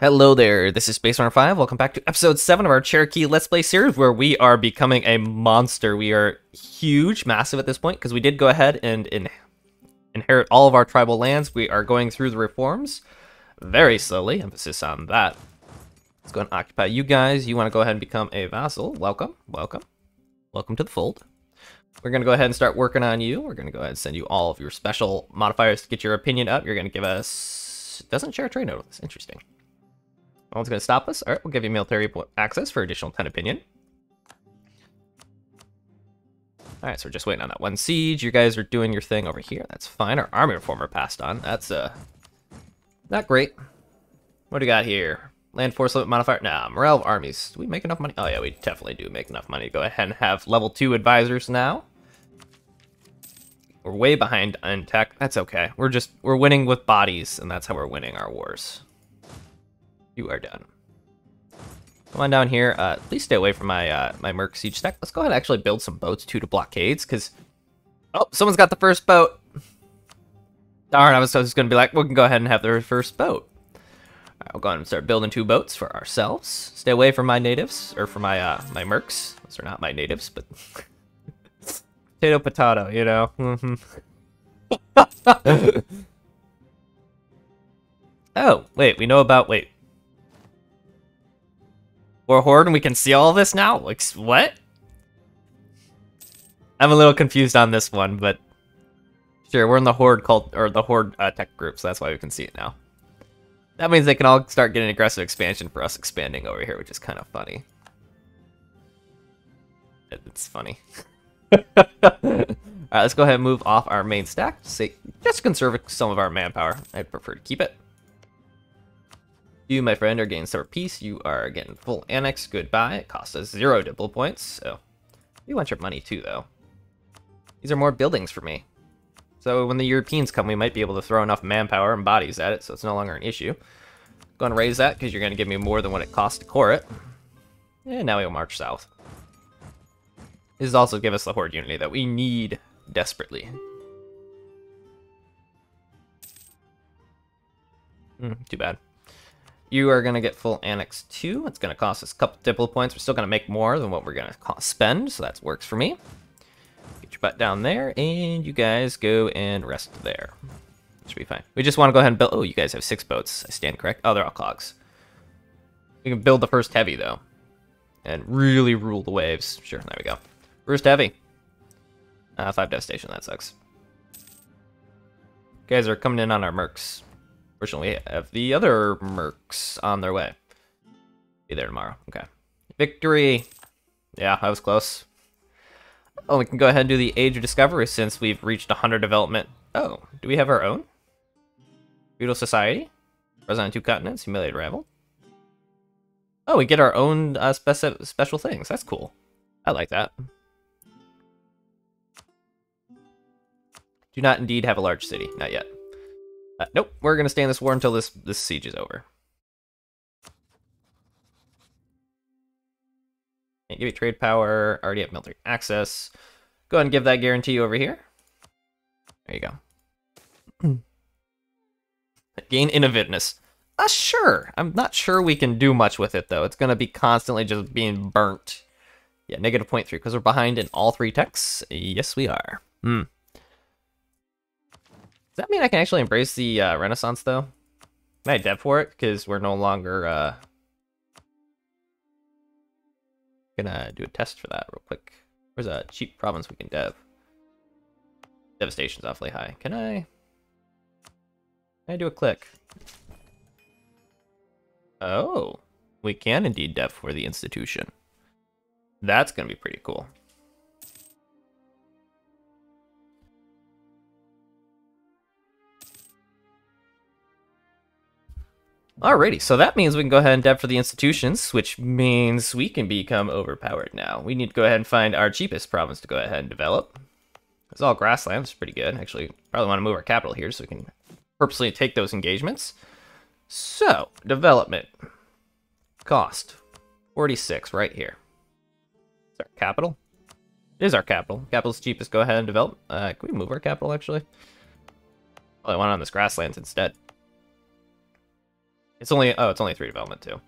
Hello there, this is Space Runner 5. Welcome back to episode 7 of our Cherokee Let's Play series where we are becoming a monster. We are huge, massive at this point because we did go ahead and in inherit all of our tribal lands. We are going through the reforms very slowly, emphasis on that. Let's go and occupy you guys. You want to go ahead and become a vassal. Welcome, welcome. Welcome to the fold. We're going to go ahead and start working on you. We're going to go ahead and send you all of your special modifiers to get your opinion up. You're going to give us... Doesn't share a trade node us. Interesting. No one's going to stop us. All right, we'll give you military access for additional 10 opinion. All right, so we're just waiting on that one siege. You guys are doing your thing over here. That's fine. Our army reformer passed on. That's uh, not great. What do we got here? Land force limit modifier? Nah, morale of armies. Do we make enough money? Oh yeah, we definitely do make enough money. To go ahead and have level two advisors now. We're way behind in tech. That's okay. We're just, we're winning with bodies, and that's how we're winning our wars. You are done. Come on down here. Uh, please stay away from my uh, my Merc Siege stack. Let's go ahead and actually build some boats, too, to blockades, because... Oh, someone's got the first boat. Darn, I was just going to be like, we can go ahead and have the first boat. right, we'll go ahead and start building two boats for ourselves. Stay away from my natives, or from my uh, my mercs. Those are not my natives, but... potato, potato, you know? oh, wait, we know about... Wait, we're Horde and we can see all this now? Like, what? I'm a little confused on this one, but sure, we're in the Horde cult or the Horde uh, tech group, so that's why we can see it now. That means they can all start getting aggressive expansion for us expanding over here, which is kind of funny. It's funny. Alright, let's go ahead and move off our main stack. Say, just conserve some of our manpower. I'd prefer to keep it. You, my friend, are getting summer peace. You are getting full annex. Goodbye. It costs us zero diplo points, so we want your money too, though. These are more buildings for me. So when the Europeans come, we might be able to throw enough manpower and bodies at it, so it's no longer an issue. Go and raise that, because you're going to give me more than what it costs to core it. And now we'll march south. This is also give us the Horde unity that we need desperately. Mm, too bad. You are going to get full Annex 2. It's going to cost us a couple diplo points. We're still going to make more than what we're going to spend, so that works for me. Get your butt down there, and you guys go and rest there. Should be fine. We just want to go ahead and build... Oh, you guys have six boats. I stand correct. Oh, they're all cogs. We can build the first heavy, though. And really rule the waves. Sure, there we go. First heavy. Uh, five devastation, that sucks. You guys are coming in on our mercs. Fortunately, we have the other mercs on their way. Be there tomorrow. Okay. Victory! Yeah, I was close. Oh, we can go ahead and do the Age of Discovery since we've reached 100 development. Oh, do we have our own? Feudal Society? Resident on two continents, humiliated rival. Oh, we get our own uh, speci special things. That's cool. I like that. Do not indeed have a large city. Not yet. Uh, nope, we're gonna stay in this war until this this siege is over. Can't give you trade power. Already have military access. Go ahead and give that guarantee over here. There you go. Gain innovativeness. Uh, sure. I'm not sure we can do much with it, though. It's going to be constantly just being burnt. Yeah, negative 0.3, because we're behind in all three techs. Yes, we are. Hmm. Does that mean I can actually embrace the uh, Renaissance, though? Can I dev for it? Because we're no longer... Uh... Gonna do a test for that real quick. Where's a cheap province we can dev? Devastation's awfully high. Can I... Can I do a click? Oh, we can indeed dev for the institution. That's gonna be pretty cool. Alrighty, so that means we can go ahead and dev for the institutions, which means we can become overpowered now. We need to go ahead and find our cheapest province to go ahead and develop. It's all grasslands, pretty good. Actually, probably want to move our capital here so we can purposely take those engagements. So, development. Cost. 46, right here. Is our capital? It is our capital. Capital's cheapest, go ahead and develop. Uh, can we move our capital, actually? Well, I want on this grasslands instead. It's only, oh, it's only three development too.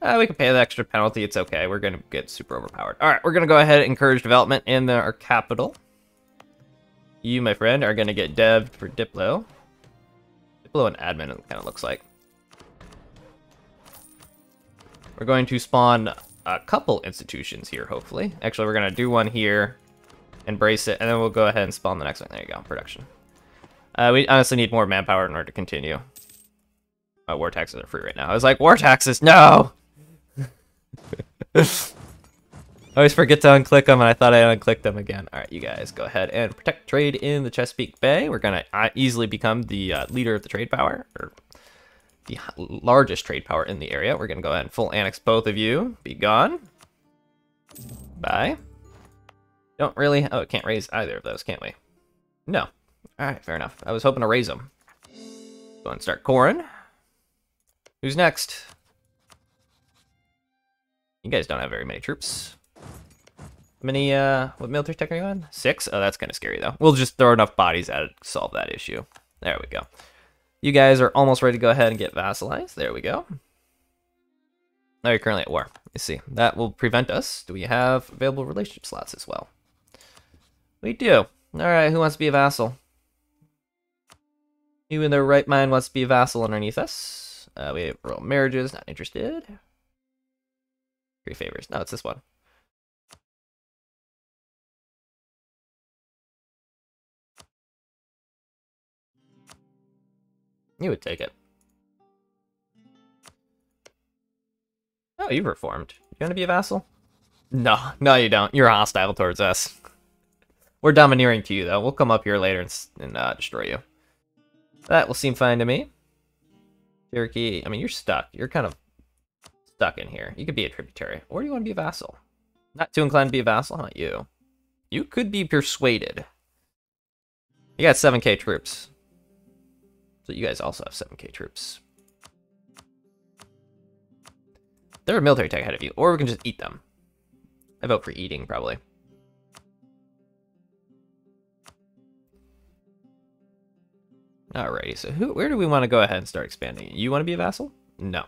Uh, we can pay the extra penalty. It's okay. We're going to get super overpowered. All right, we're going to go ahead and encourage development in the, our capital. You, my friend, are going to get dev for Diplo. Diplo and admin, it kind of looks like. We're going to spawn a couple institutions here, hopefully. Actually, we're going to do one here, embrace it, and then we'll go ahead and spawn the next one. There you go, production. Uh, we honestly need more manpower in order to continue. Oh, war taxes are free right now. I was like, war taxes, no! I always forget to unclick them, and I thought I unclicked them again. All right, you guys go ahead and protect trade in the Chesapeake Bay. We're going to uh, easily become the uh, leader of the trade power, or the largest trade power in the area. We're going to go ahead and full annex both of you. Be gone. Bye. Don't really... Oh, can't raise either of those, can't we? No. All right, fair enough. I was hoping to raise them. Go and start Corin. Who's next? You guys don't have very many troops. How many, uh, what military tech are you on? Six? Oh, that's kind of scary, though. We'll just throw enough bodies at it to solve that issue. There we go. You guys are almost ready to go ahead and get vassalized. There we go. Now you're currently at war. Let's see. That will prevent us. Do we have available relationship slots as well? We do. Alright, who wants to be a vassal? Who in their right mind wants to be a vassal underneath us? Uh, we have royal marriages, not interested. Three favors. No, it's this one. You would take it. Oh, you've reformed. You want to be a vassal? No, no you don't. You're hostile towards us. We're domineering to you, though. We'll come up here later and, and uh, destroy you. That will seem fine to me. Cherokee, I mean, you're stuck. You're kind of stuck in here. You could be a tributary. Or do you want to be a vassal? Not too inclined to be a vassal? About you? You could be persuaded. You got 7k troops. So you guys also have 7k troops. They're a military tech ahead of you, or we can just eat them. I vote for eating, probably. Alrighty, so who, where do we want to go ahead and start expanding? You want to be a vassal? No.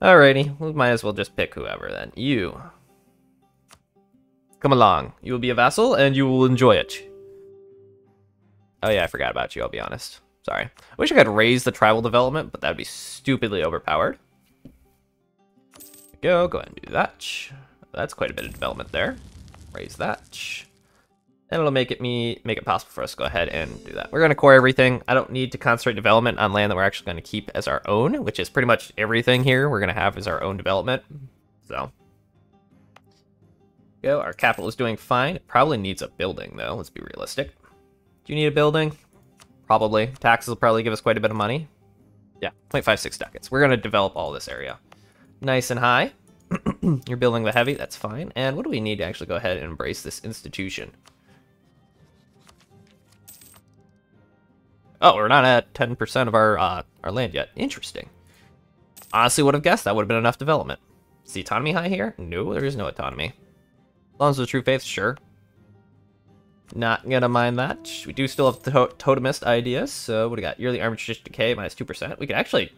Alrighty, we might as well just pick whoever then. You. Come along. You will be a vassal, and you will enjoy it. Oh yeah, I forgot about you, I'll be honest. Sorry. I wish I could raise the tribal development, but that would be stupidly overpowered. Go, go ahead and do that. That's quite a bit of development there. Raise that. And it'll make it me make it possible for us to go ahead and do that. We're going to core everything. I don't need to concentrate development on land that we're actually going to keep as our own, which is pretty much everything here we're going to have as our own development. So, go. Our capital is doing fine. It probably needs a building, though. Let's be realistic. Do you need a building? Probably. Taxes will probably give us quite a bit of money. Yeah, 0.56 ducats. We're going to develop all this area. Nice and high. You're building the heavy, that's fine. And what do we need to actually go ahead and embrace this institution? Oh, we're not at 10% of our uh, our land yet. Interesting. Honestly, would have guessed that would have been enough development. Is the autonomy high here? No, there is no autonomy. As the true faith, sure. Not gonna mind that. We do still have to totemist ideas, so what do we got? Yearly armor tradition decay minus 2%. We can actually...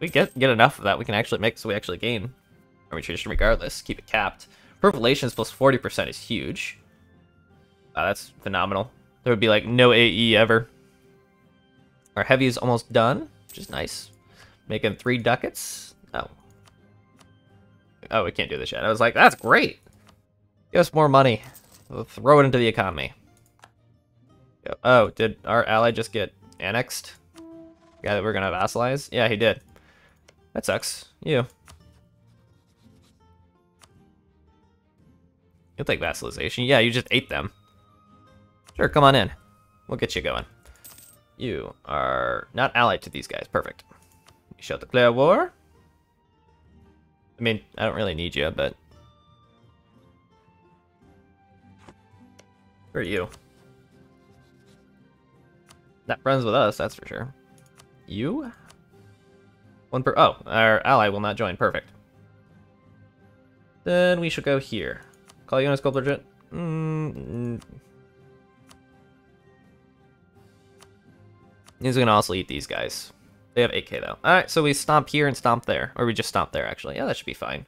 We get get enough of that, we can actually make so we actually gain armor tradition regardless. Keep it capped. Perforations plus 40% is huge. Wow, that's phenomenal. There would be like no AE ever. Our heavy is almost done, which is nice. Making three ducats. Oh. Oh, we can't do this yet. I was like, that's great. Give us more money. We'll throw it into the economy. Oh, did our ally just get annexed? Yeah, that we're gonna vassalize? Yeah, he did. That sucks. You. You'll take vassalization. Yeah, you just ate them. Sure, come on in. We'll get you going. You are not allied to these guys. Perfect. You shall declare war. I mean, I don't really need you, but Who are you? Not friends with us, that's for sure. You? One per- oh, our ally will not join, perfect. Then we should go here. Call you on a sculptor jet? Mm, He's gonna also eat these guys. They have 8k though. Alright, so we stomp here and stomp there. Or we just stomp there, actually. Yeah, that should be fine.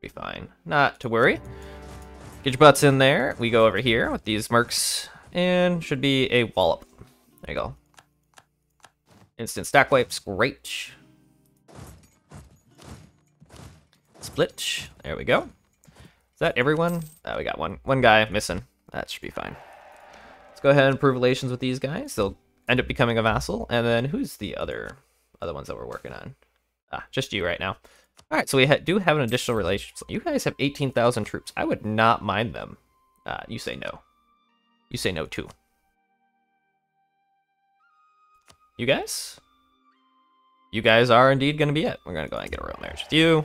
Be fine. Not to worry. Get your butts in there. We go over here with these mercs. And should be a wallop. There you go. Instant stack wipes. Great. Split. There we go. Is that everyone? Oh, we got one one guy missing. That should be fine. Go ahead and improve relations with these guys. They'll end up becoming a vassal. And then who's the other other ones that we're working on? Ah, just you right now. All right, so we ha do have an additional relationship. You guys have 18,000 troops. I would not mind them. Uh, you say no. You say no too. You guys? You guys are indeed going to be it. We're going to go ahead and get a royal marriage with you.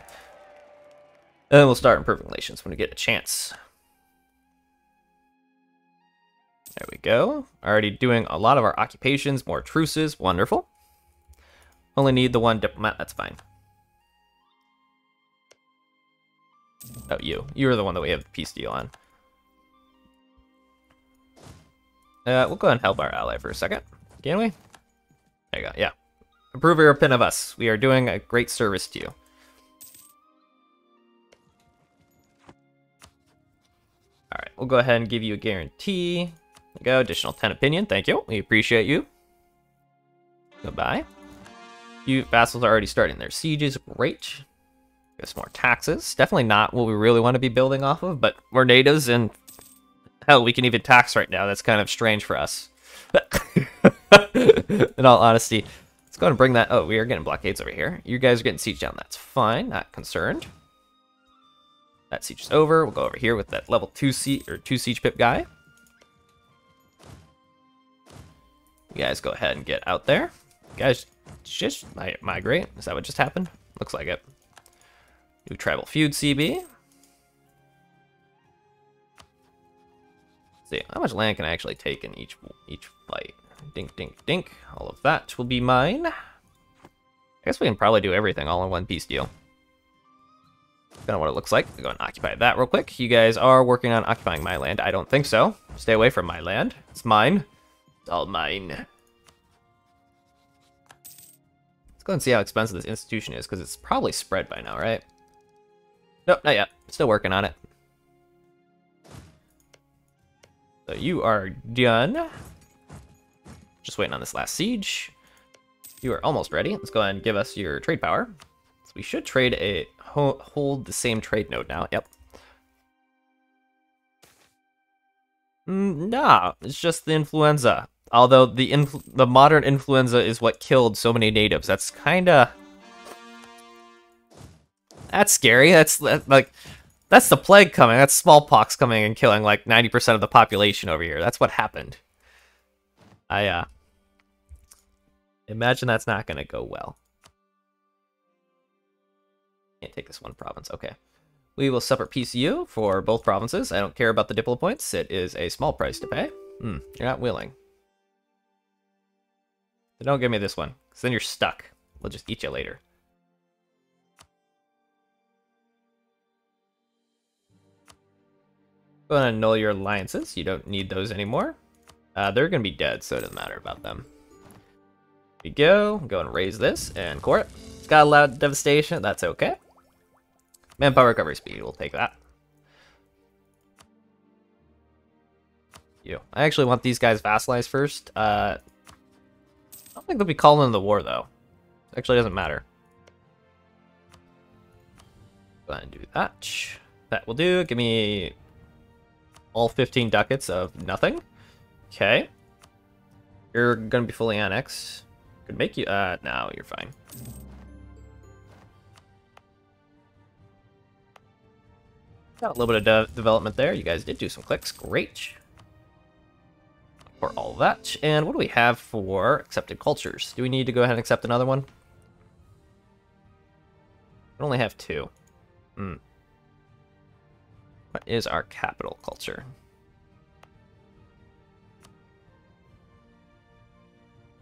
And then we'll start improving relations when we get a chance. There we go. Already doing a lot of our occupations, more truces. Wonderful. Only need the one diplomat. That's fine. Oh, you. You're the one that we have the peace deal on. Uh, we'll go and help our ally for a second. Can we? There you go. Yeah. Approve your opinion of us. We are doing a great service to you. Alright, we'll go ahead and give you a guarantee. Go, additional 10 opinion. Thank you. We appreciate you. Goodbye. You vassals are already starting their sieges. Great. Get more taxes. Definitely not what we really want to be building off of, but we're natives and hell, we can even tax right now. That's kind of strange for us. In all honesty. Let's go and bring that. Oh, we are getting blockades over here. You guys are getting siege down. That's fine. Not concerned. That siege is over. We'll go over here with that level two siege or two siege pip guy. You guys go ahead and get out there. You guys just migrate. Is that what just happened? Looks like it. New tribal feud CB. Let's see how much land can I actually take in each each fight. Dink, dink, dink. All of that will be mine. I guess we can probably do everything all in one peace deal. Kind of what it looks like. I'll go and occupy that real quick. You guys are working on occupying my land. I don't think so. Stay away from my land. It's mine. All mine. Let's go and see how expensive this institution is, because it's probably spread by now, right? Nope, not yet. Still working on it. So you are done. Just waiting on this last siege. You are almost ready. Let's go ahead and give us your trade power. So we should trade a hold the same trade node now. Yep. Mm, nah, it's just the influenza. Although the the modern influenza is what killed so many natives. That's kind of that's scary. That's like that's the plague coming. That's smallpox coming and killing like 90% of the population over here. That's what happened. I uh imagine that's not going to go well. Can't take this one province. Okay. We will separate PCU for both provinces. I don't care about the Diplo points. It is a small price to pay. Hmm, you're not willing. So don't give me this one, because then you're stuck. We'll just eat you later. Go and annul your alliances. You don't need those anymore. Uh, they're going to be dead, so it doesn't matter about them. Here we go. Go and raise this and core it. It's got a loud devastation. That's okay. Manpower recovery speed. We'll take that. You. I actually want these guys vassalized first. Uh, don't think they'll be calling the war, though. Actually, doesn't matter. Go ahead and do that. That will do. Give me all 15 ducats of nothing. Okay. You're gonna be fully annexed. Could make you, uh, no, you're fine. Got a little bit of de development there. You guys did do some clicks. Great. For all that. And what do we have for accepted cultures? Do we need to go ahead and accept another one? We only have two. Hmm. What is our capital culture?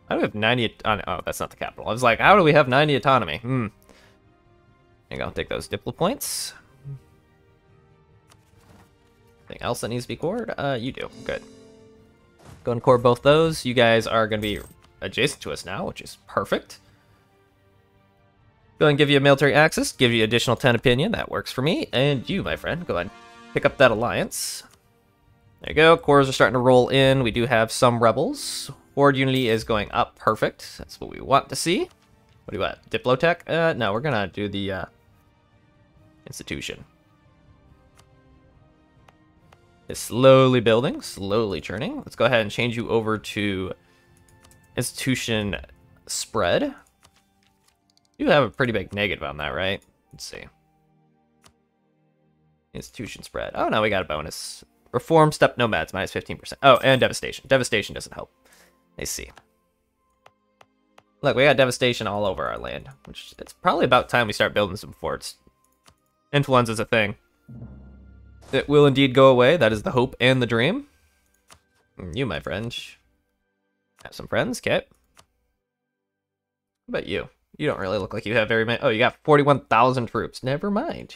How do we have 90... Oh, that's not the capital. I was like, how do we have 90 autonomy? Hmm. There you go. Take those Diplo points. Anything else that needs to be cored? Uh, you do. Good. Go and core both those. You guys are going to be adjacent to us now, which is perfect. Go and give you a military access, give you additional 10 opinion. That works for me. And you, my friend, go ahead and pick up that alliance. There you go. Cores are starting to roll in. We do have some rebels. Horde unity is going up. Perfect. That's what we want to see. What do you want? Diplotech? Uh, no, we're going to do the uh, institution. It's slowly building, slowly churning. Let's go ahead and change you over to institution spread. You have a pretty big negative on that, right? Let's see. Institution spread. Oh, no, we got a bonus. Reform steppe nomads, minus 15%. Oh, and devastation. Devastation doesn't help. I see. Look, we got devastation all over our land, which it's probably about time we start building some forts. Influenza's a thing. It will indeed go away. That is the hope and the dream. You, my friend. Have some friends, Kit. About you? You don't really look like you have very many. Oh, you got 41,000 troops. Never mind.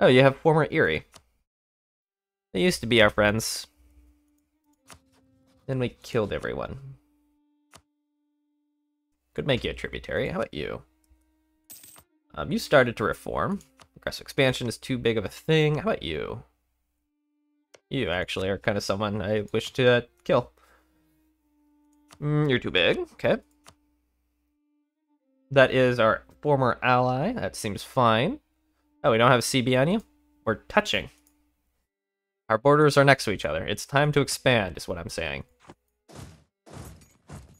Oh, you have former Erie. They used to be our friends. Then we killed everyone. Could make you a tributary. How about you? Um, you started to reform. Aggressive expansion is too big of a thing. How about you? You actually are kind of someone I wish to uh, kill. Mm, you're too big. Okay. That is our former ally. That seems fine. Oh, we don't have a CB on you? We're touching. Our borders are next to each other. It's time to expand, is what I'm saying.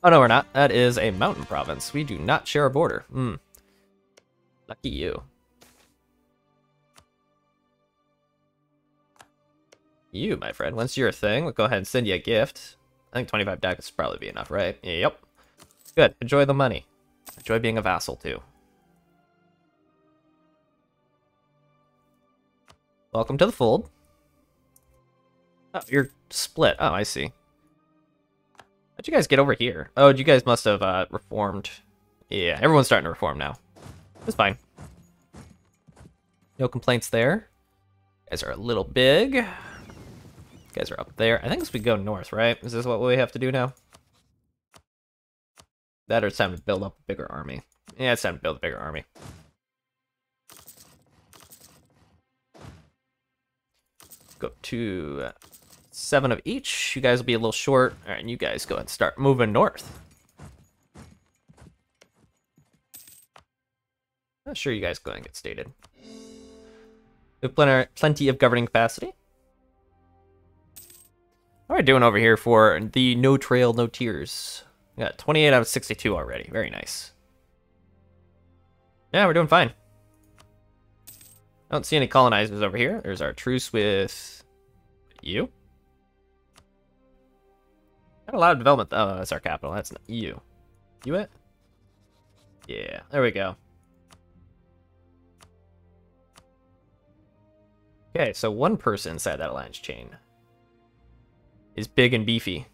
Oh, no, we're not. That is a mountain province. We do not share a border. Hmm. Lucky you. You, my friend. Once you're a thing, we'll go ahead and send you a gift. I think 25 ducats would probably be enough, right? Yep. Good. Enjoy the money. Enjoy being a vassal, too. Welcome to the fold. Oh, you're split. Oh, I see. How'd you guys get over here? Oh, you guys must have uh, reformed. Yeah, everyone's starting to reform now. It's fine. No complaints there. You guys are a little big. Guys are up there. I think as we go north, right? Is this what we have to do now? That or it's time to build up a bigger army. Yeah, it's time to build a bigger army. Go to uh, seven of each. You guys will be a little short. All right, and you guys go ahead and start moving north. Not sure you guys go ahead and get stated. We have plenty of governing capacity. We doing over here for the no trail, no tears? Got 28 out of 62 already. Very nice. Yeah, we're doing fine. I don't see any colonizers over here. There's our truce with you. Not a lot of development. Oh, that's our capital. That's not you. You it? Yeah, there we go. Okay, so one person inside that alliance chain is big and beefy.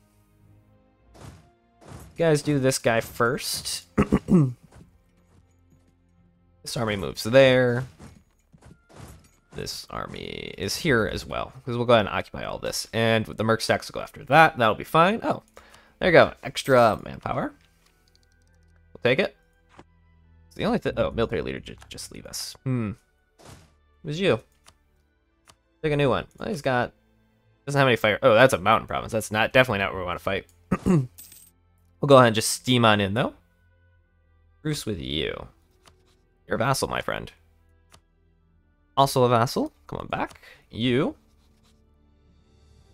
You guys do this guy first. this army moves there. This army is here as well, because we'll go ahead and occupy all this. And the merc stacks will go after that. That'll be fine. Oh, there you go. Extra manpower. We'll take it. It's the only thing. Oh, military leader just leave us. Hmm. It was you. Pick a new one. Well, he's got... Doesn't have any fire. Oh, that's a mountain province. That's not definitely not where we want to fight. We'll go ahead and just steam on in, though. Bruce with you. You're a vassal, my friend. Also a vassal. Come on back. You.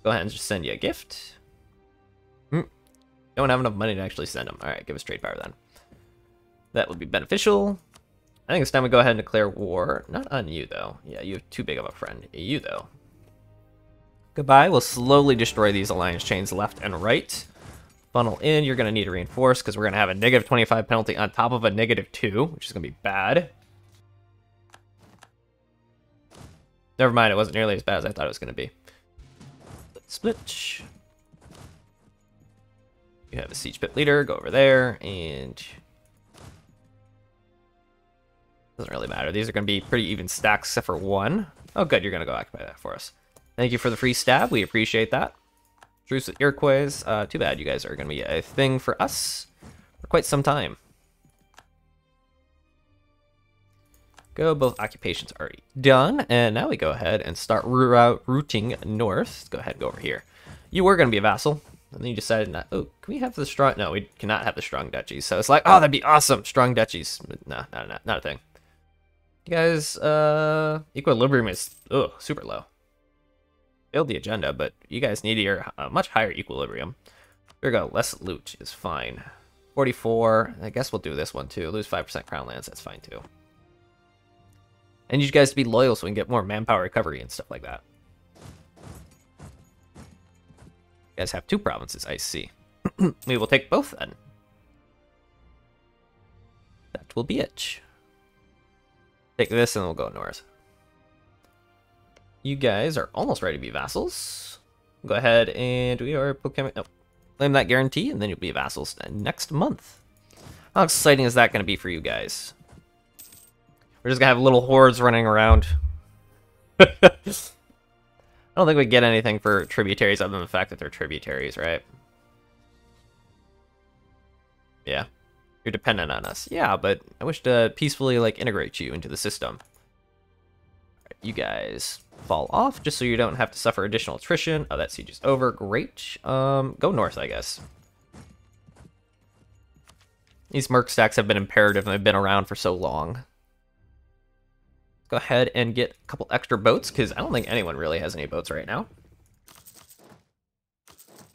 Go ahead and just send you a gift. Hmm. Don't have enough money to actually send them. Alright, give us trade power then. That would be beneficial. I think it's time we go ahead and declare war. Not on you, though. Yeah, you have too big of a friend. You, though. Goodbye. We'll slowly destroy these alliance chains left and right. Funnel in, you're going to need to reinforce because we're going to have a negative 25 penalty on top of a negative 2, which is going to be bad. Never mind, it wasn't nearly as bad as I thought it was going to be. Split. You have a siege pip leader, go over there, and... Doesn't really matter. These are going to be pretty even stacks except for one. Oh, good, you're going to go occupy that for us. Thank you for the free stab. We appreciate that. Truce with Iroquois. Uh, too bad you guys are going to be a thing for us for quite some time. Go, both occupations already done. And now we go ahead and start routing north. Let's go ahead and go over here. You were going to be a vassal. And then you decided not. Oh, can we have the strong? No, we cannot have the strong duchies. So it's like, oh, that'd be awesome. Strong duchies. But no, not, not, not a thing. You guys, uh, equilibrium is, oh, super low. Build the agenda, but you guys need your uh, much higher equilibrium. Here we go. Less loot is fine. 44. I guess we'll do this one too. Lose 5% crown lands. That's fine too. And you guys to be loyal so we can get more manpower recovery and stuff like that. You guys have two provinces, I see. we will take both then. That will be it. Take this and we'll go north. You guys are almost ready to be vassals. Go ahead and we are becoming... Oh, claim that guarantee and then you'll be vassals next month. How exciting is that going to be for you guys? We're just gonna have little hordes running around. I don't think we get anything for tributaries other than the fact that they're tributaries, right? Yeah. You're dependent on us. Yeah, but I wish to peacefully, like, integrate you into the system. You guys fall off just so you don't have to suffer additional attrition. Oh, that siege is over. Great. Um, go north, I guess. These merc stacks have been imperative and they've been around for so long go ahead and get a couple extra boats, because I don't think anyone really has any boats right now.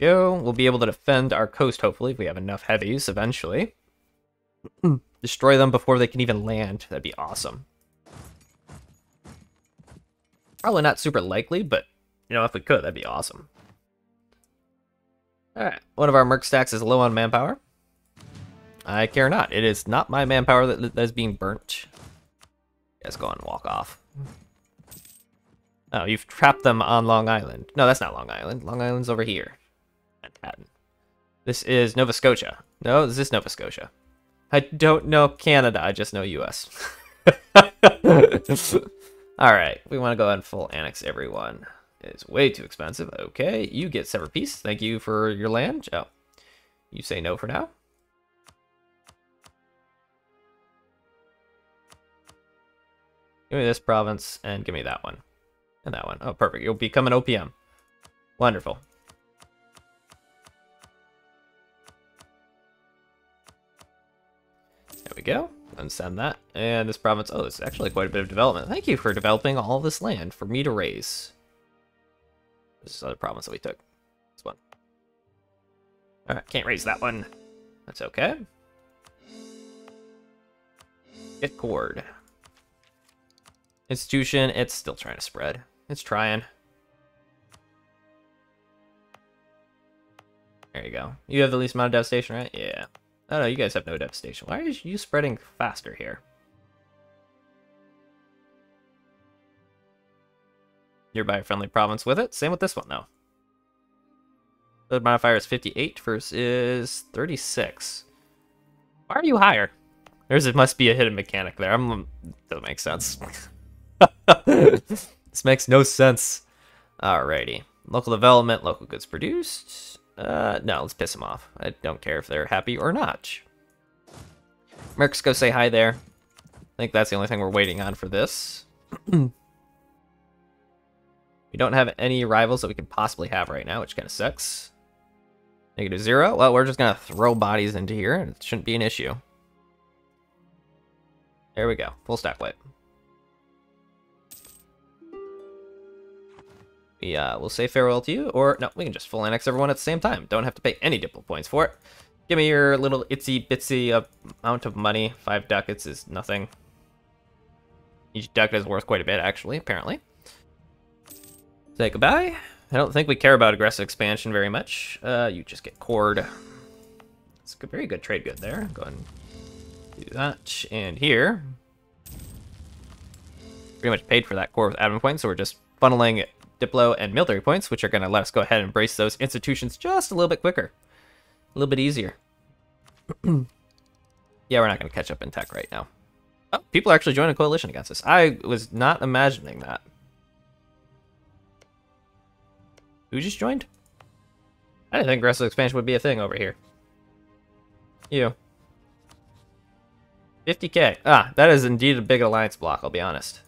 Go, we'll be able to defend our coast, hopefully, if we have enough heavies eventually. Destroy them before they can even land. That'd be awesome. Probably not super likely, but, you know, if we could, that'd be awesome. Alright, one of our merc stacks is low on manpower. I care not. It is not my manpower that, that is being burnt Let's go and walk off. Oh, you've trapped them on Long Island. No, that's not Long Island. Long Island's over here. Manhattan. This is Nova Scotia. No, this is Nova Scotia. I don't know Canada, I just know US. Alright, we want to go ahead and full annex everyone. It's way too expensive. Okay, you get separate peace. Thank you for your land. Oh, you say no for now? Give me this province and give me that one. And that one. Oh, perfect. You'll become an OPM. Wonderful. There we go. Unsend that. And this province, oh, it's actually quite a bit of development. Thank you for developing all this land for me to raise. This is other province that we took. This one. Alright, can't raise that one. That's okay. Get cored. Institution, it's still trying to spread. It's trying. There you go. You have the least amount of devastation, right? Yeah. Oh no, you guys have no devastation. Why are you spreading faster here? Nearby friendly province with it. Same with this one, though. The modifier is 58 versus 36. Why are you higher? There's it must be a hidden mechanic there. I'm doesn't make sense. this makes no sense. Alrighty. Local development, local goods produced. Uh, no, let's piss them off. I don't care if they're happy or not. Mercs, go say hi there. I think that's the only thing we're waiting on for this. we don't have any rivals that we could possibly have right now, which kind of sucks. Negative zero? Well, we're just going to throw bodies into here. And it shouldn't be an issue. There we go. Full stack wipe. We will say farewell to you, or no, we can just full annex everyone at the same time. Don't have to pay any diplo points for it. Give me your little itsy bitsy amount of money. Five ducats is nothing. Each ducat is worth quite a bit, actually, apparently. Say goodbye. I don't think we care about aggressive expansion very much. Uh, you just get cored. It's a very good trade good there. Go ahead and do that. And here, pretty much paid for that core with admin points, so we're just funneling Diplo, and military points, which are going to let us go ahead and embrace those institutions just a little bit quicker. A little bit easier. yeah, we're not going to catch up in tech right now. Oh, people are actually joining a coalition against us. I was not imagining that. Who just joined? I didn't think aggressive expansion would be a thing over here. You. 50k. Ah, that is indeed a big alliance block, I'll be honest.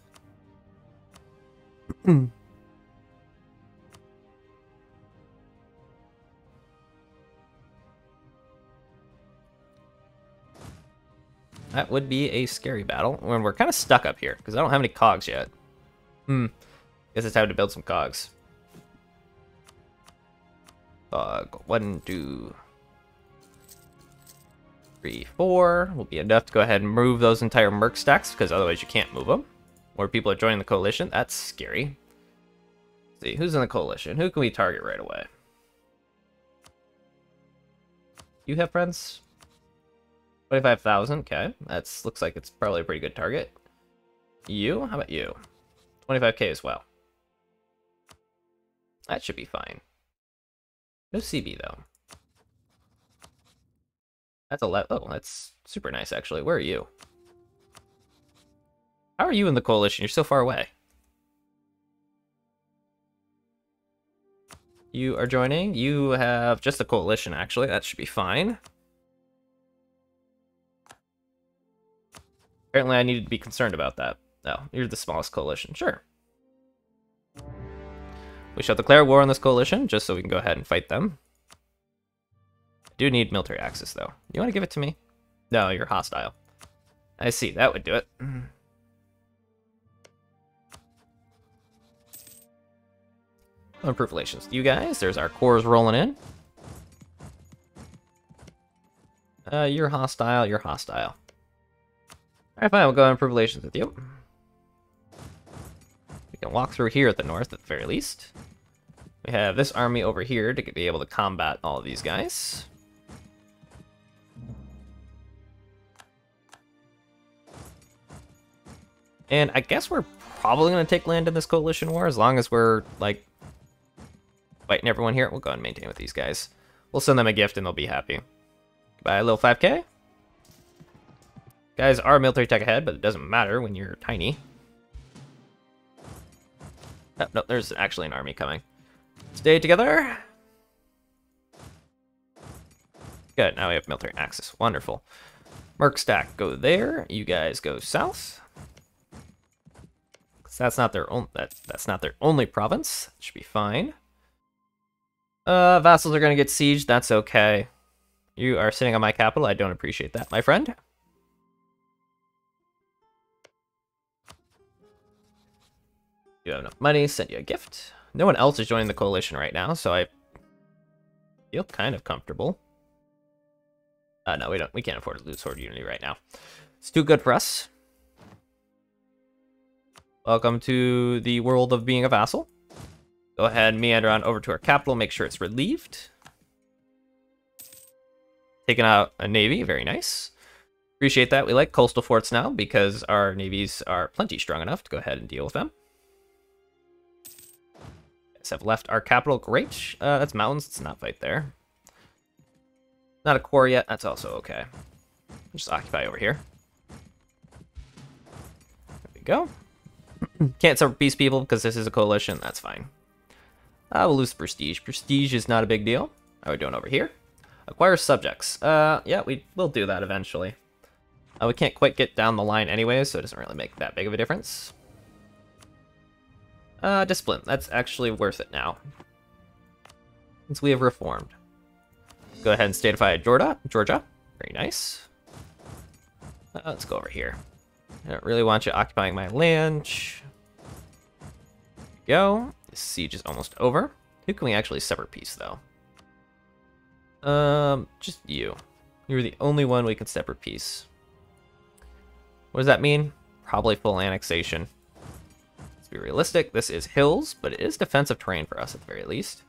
that would be a scary battle when we're kind of stuck up here because I don't have any cogs yet. Hmm. Guess it's time to build some cogs. Cog. One, two, three, four will be enough to go ahead and move those entire merc stacks because otherwise you can't move them. More people are joining the coalition. That's scary. Let's see, who's in the coalition? Who can we target right away? You have friends? 25,000, okay. That's looks like it's probably a pretty good target. You? How about you? 25k as well. That should be fine. No CB, though. That's a let. Oh, that's super nice, actually. Where are you? How are you in the coalition? You're so far away. You are joining. You have just a coalition, actually. That should be fine. Apparently I needed to be concerned about that. Oh, you're the smallest coalition. Sure. We shall declare war on this coalition, just so we can go ahead and fight them. I do need military access, though. You want to give it to me? No, you're hostile. I see, that would do it. Improve relations you guys. There's our cores rolling in. Uh, you're hostile, you're hostile. Alright, fine, we'll go and improve relations with you. We can walk through here at the north, at the very least. We have this army over here to be able to combat all of these guys. And I guess we're probably going to take land in this coalition war as long as we're, like, fighting everyone here. We'll go and maintain with these guys. We'll send them a gift and they'll be happy. Goodbye, little 5k. Guys are military tech ahead, but it doesn't matter when you're tiny. Oh, no, there's actually an army coming. Stay together. Good, now we have military access. Wonderful. Merc stack, go there. You guys go south. That's not their own. That that's not their only province. That should be fine. Uh, vassals are gonna get sieged. That's okay. You are sitting on my capital. I don't appreciate that, my friend. You have enough money, send you a gift. No one else is joining the coalition right now, so I feel kind of comfortable. Uh, no, we don't. We can't afford to lose Horde Unity right now. It's too good for us. Welcome to the world of being a vassal. Go ahead and meander on over to our capital, make sure it's relieved. Taking out a navy, very nice. Appreciate that. We like coastal forts now because our navies are plenty strong enough to go ahead and deal with them have left our capital. Great. Uh, that's mountains. Let's not fight there. Not a core yet. That's also okay. Just occupy over here. There we go. Can't separate peace people because this is a coalition. That's fine. Uh, we'll lose prestige. Prestige is not a big deal. How are we doing over here? Acquire subjects. Uh, yeah, we will do that eventually. Uh, we can't quite get down the line anyway, so it doesn't really make that big of a difference. Uh, discipline. That's actually worth it now. Since we have reformed. Go ahead and statefy Georgia. Georgia. Very nice. Uh, let's go over here. I don't really want you occupying my land. go. The siege is almost over. Who can we actually separate peace, though? Um, just you. You're the only one we can separate peace. What does that mean? Probably full annexation be realistic, this is hills, but it is defensive terrain for us at the very least.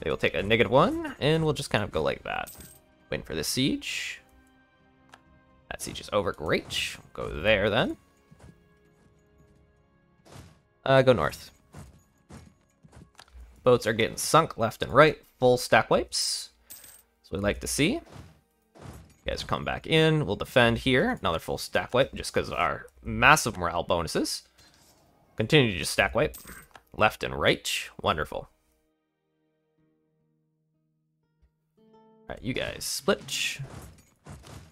They will take a negative one, and we'll just kind of go like that. Waiting for this siege. That siege is over. Great. We'll go there then. Uh, go north. Boats are getting sunk left and right. Full stack wipes. So we like to see. You guys come back in. We'll defend here. Another full stack wipe just because of our massive morale bonuses. Continue to just stack wipe. Left and right. Wonderful. Alright, you guys split.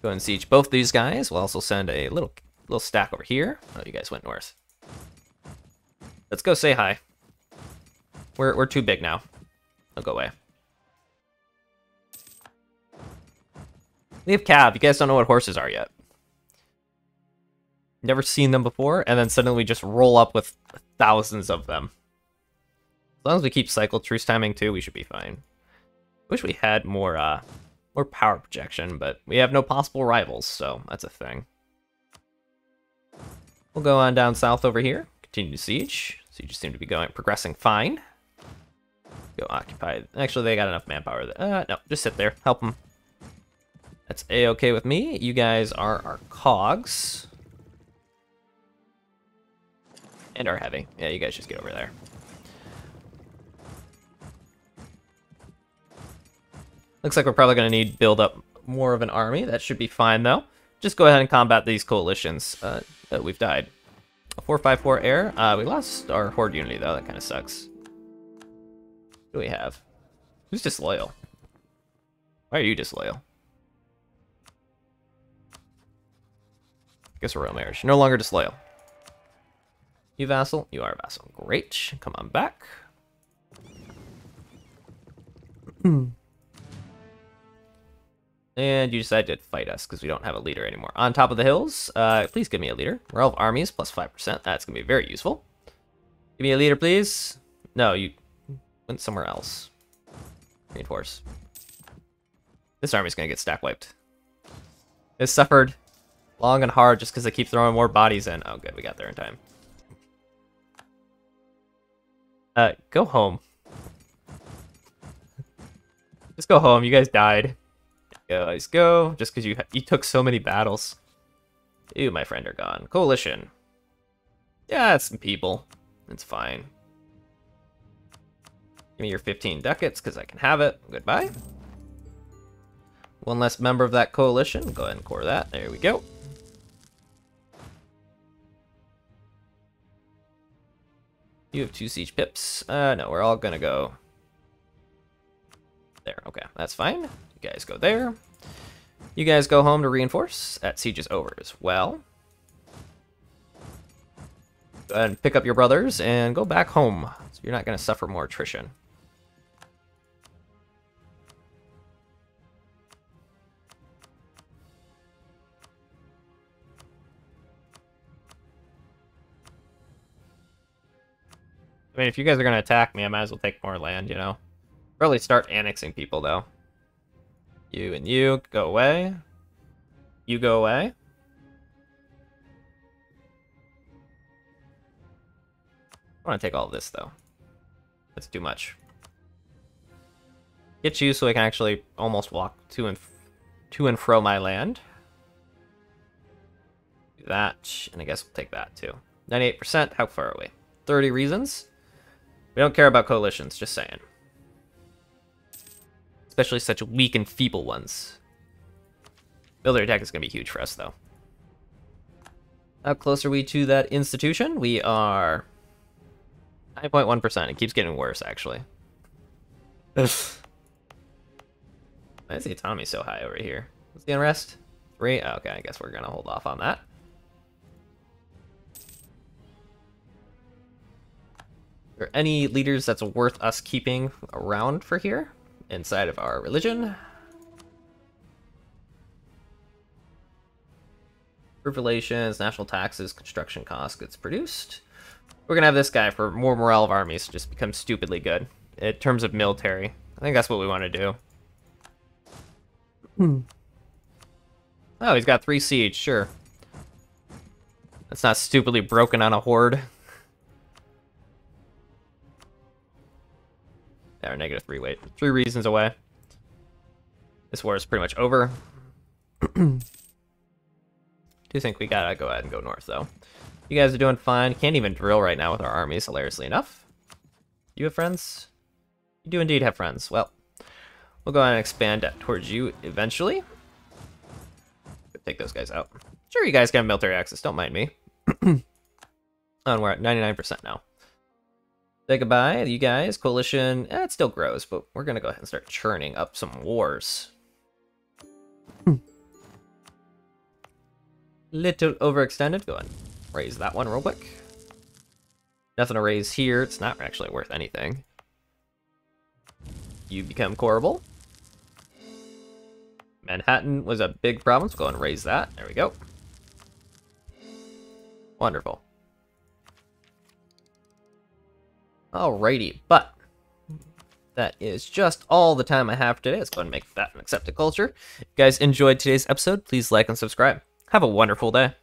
Go and siege both these guys. We'll also send a little little stack over here. Oh, you guys went north. Let's go say hi. We're, we're too big now. I'll go away. We have cab. You guys don't know what horses are yet. Never seen them before, and then suddenly we just roll up with thousands of them. As long as we keep cycle truce timing too, we should be fine. Wish we had more uh more power projection, but we have no possible rivals, so that's a thing. We'll go on down south over here, continue to siege. Siege seem to be going progressing fine. Go occupy. Actually, they got enough manpower. That, uh, no, just sit there, help them. That's a-okay with me. You guys are our cogs. And are heavy. Yeah, you guys just get over there. Looks like we're probably going to need build up more of an army. That should be fine, though. Just go ahead and combat these coalitions. Uh, that we've died. 454 air. Uh, we lost our horde unity, though. That kind of sucks. What do we have? Who's disloyal? Why are you disloyal? Guess we're royal marriage. No longer disloyal. You vassal? You are vassal. Great. Come on back. And you decide to fight us because we don't have a leader anymore. On top of the hills, uh, please give me a leader. Morale of armies plus 5%. That's going to be very useful. Give me a leader, please. No, you went somewhere else. Reinforce. This army's going to get stack wiped. It suffered long and hard just because they keep throwing more bodies in. Oh, good. We got there in time. Uh, go home. Just go home. You guys died. Guys, go. Just because you you took so many battles. You, my friend, are gone. Coalition. Yeah, it's some people. It's fine. Give me your 15 ducats, because I can have it. Goodbye. One less member of that coalition. Go ahead and core that. There we go. You have two siege pips. Uh, no, we're all gonna go there. Okay, that's fine. You guys go there. You guys go home to reinforce. That siege is over as well. And pick up your brothers and go back home. So you're not to suffer more attrition. I mean, if you guys are going to attack me, I might as well take more land, you know? Really start annexing people, though. You and you go away. You go away. I want to take all this, though. That's too much. Get you so I can actually almost walk to and to and fro my land. Do that, and I guess we'll take that too. 98%, how far we? 30 reasons? We don't care about coalitions, just saying especially such weak and feeble ones. Builder attack is going to be huge for us, though. How close are we to that institution? We are 9.1%. It keeps getting worse, actually. Why is the autonomy so high over here? What's the unrest? Three? Oh, okay, I guess we're going to hold off on that. There any leaders that's worth us keeping around for here? inside of our religion. Relations, national taxes, construction costs gets produced. We're gonna have this guy for more morale of armies, just become stupidly good in terms of military. I think that's what we want to do. Hmm. Oh, he's got three siege, sure. That's not stupidly broken on a horde. Yeah, negative three weight. Three reasons away. This war is pretty much over. Do think we gotta go ahead and go north, though. You guys are doing fine. Can't even drill right now with our armies, hilariously enough. You have friends? You do indeed have friends. Well, we'll go ahead and expand towards you eventually. Take those guys out. Sure, you guys can have military access. Don't mind me. and we're at 99% now. Say goodbye, you guys. Coalition, eh, it still grows, but we're gonna go ahead and start churning up some wars. Little overextended. Go ahead. Raze that one real quick. Nothing to raze here. It's not actually worth anything. You become coreable. Manhattan was a big problem, so go ahead and raze that. There we go. Wonderful. Alrighty, but that is just all the time I have today. Let's go and make that an accepted culture. If you guys enjoyed today's episode, please like and subscribe. Have a wonderful day.